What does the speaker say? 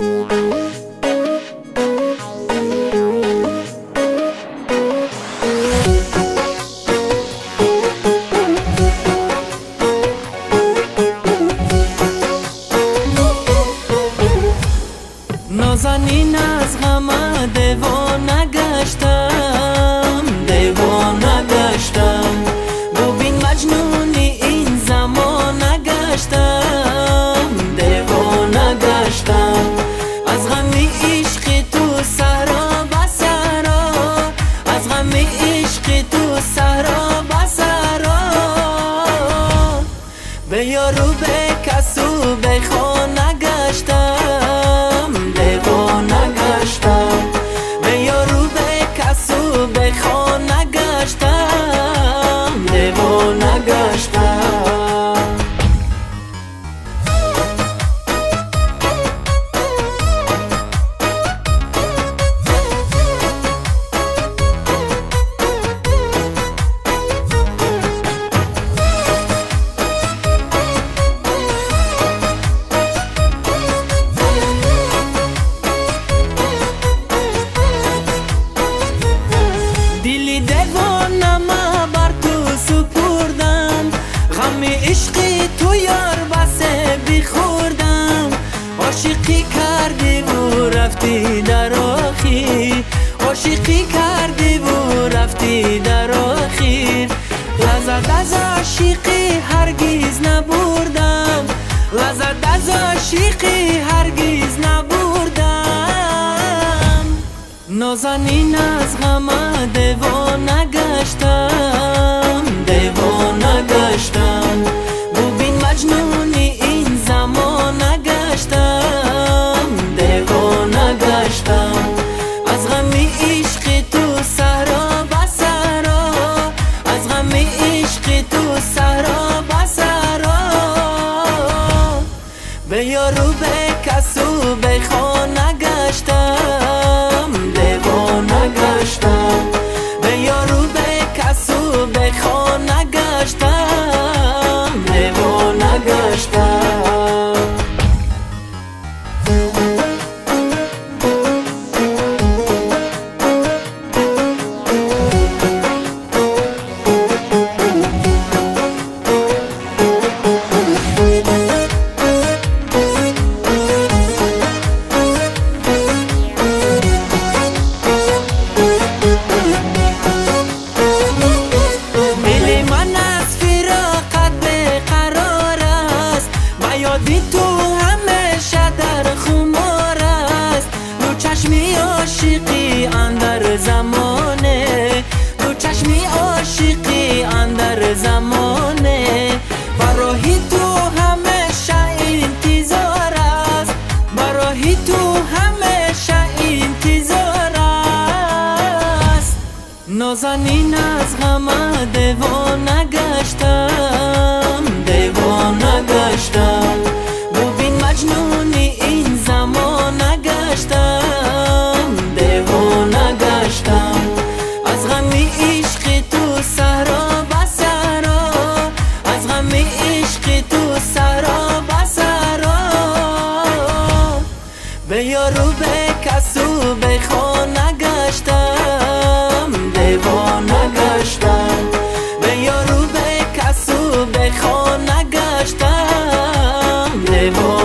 نازنین از غم دیوانه گشتم دیوانه گشتم یارو به کسو به رفتی در آخیر عاشقی کردی و رفتی در آخیر لذت از عاشقی هرگیز نبردم. لذت از عاشقی هرگیز نبردم. نازنین از غم دیوانه گشتم. دیوانه سرا بسرا به یارو به کسو به و یادی تو همیشه در خمار است. دو چشمی عاشقی اندر زمانه. دو چشمی عاشقی اندر زمانه. براهی تو همیشه انتظار است. براهی تو همیشه انتظار است. نازنین از غم دیوانه گشتم. کسو به